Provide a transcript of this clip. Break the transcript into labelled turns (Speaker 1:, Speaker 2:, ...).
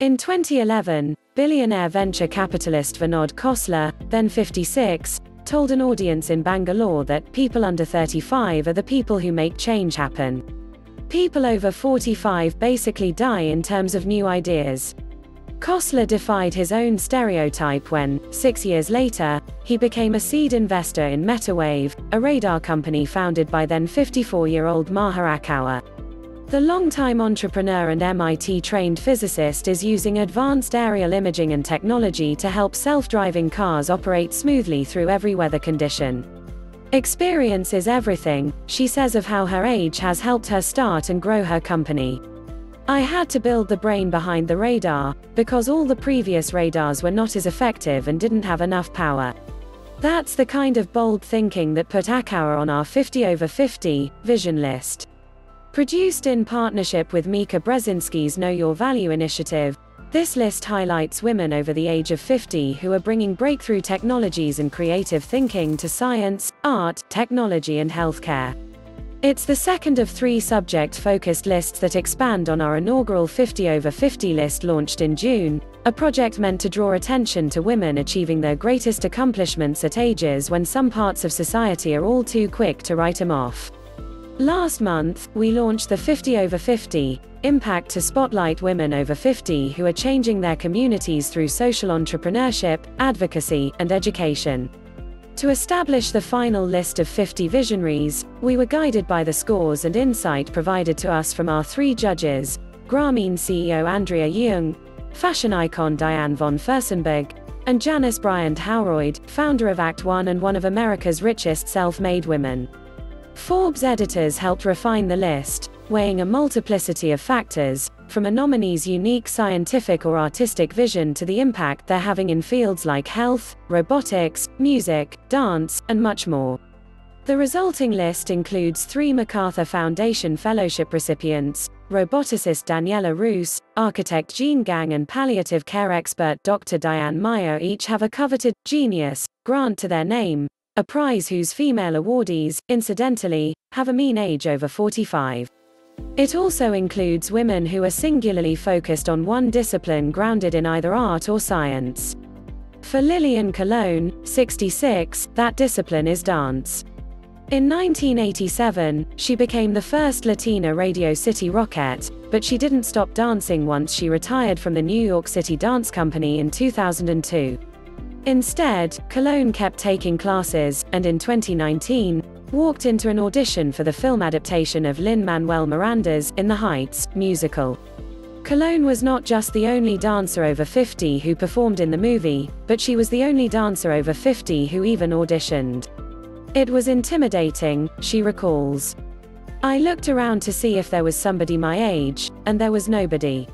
Speaker 1: In 2011, billionaire venture capitalist Vinod Khosla, then 56, told an audience in Bangalore that people under 35 are the people who make change happen. People over 45 basically die in terms of new ideas. Khosla defied his own stereotype when, six years later, he became a seed investor in Metawave, a radar company founded by then 54 year old Maha Achour. The longtime entrepreneur and MIT trained physicist is using advanced aerial imaging and technology to help self driving cars operate smoothly through every weather condition. Experience is everything, she says of how her age has helped her start and grow her company. I had to build the brain behind the radar, because all the previous radars were not as effective and didn't have enough power. That's the kind of bold thinking that put Achour on our 50 over 50 vision list. Produced in partnership with Mika Brzezinski's Know Your Value initiative, this list highlights women over the age of 50 who are bringing breakthrough technologies and creative thinking to science, art, technology, and healthcare. It's the second of three subject focused lists that expand on our inaugural 50 over 50 list launched in June, a project meant to draw attention to women achieving their greatest accomplishments at ages when some parts of society are all too quick to write them off. Last month, we launched the 50 over 50 impact to spotlight women over 50 who are changing their communities through social entrepreneurship, advocacy, and education. To establish the final list of 50 visionaries, we were guided by the scores and insight provided to us from our three judges Grameen CEO Andrea Jung, fashion icon Diane von Furstenberg, and Janice Bryant Howroyd, founder of Act One and one of America's richest self made women. Forbes editors helped refine the list, weighing a multiplicity of factors, from a nominee's unique scientific or artistic vision to the impact they're having in fields like health, robotics, music, dance, and much more. The resulting list includes three MacArthur Foundation Fellowship recipients roboticist Daniela Rus, architect Jeanne Gang, and palliative care expert Dr. Diane Meier each have a coveted Genius grant to their name, a prize whose female awardees, incidentally, have a mean age over 45. It also includes women who are singularly focused on one discipline grounded in either art or science. For Lillian Colón, 66, that discipline is dance. In 1987, she became the first Latina Radio City Rockette, but she didn't stop dancing once she retired from the New York City Dance Company in 2002. Instead, Colón kept taking classes, and in 2019, walked into an audition for the film adaptation of Lin-Manuel Miranda's In the Heights musical. Colón was not just the only dancer over 50 who performed in the movie, but she was the only dancer over 50 who even auditioned. It was intimidating, she recalls. I looked around to see if there was somebody my age, and there was nobody.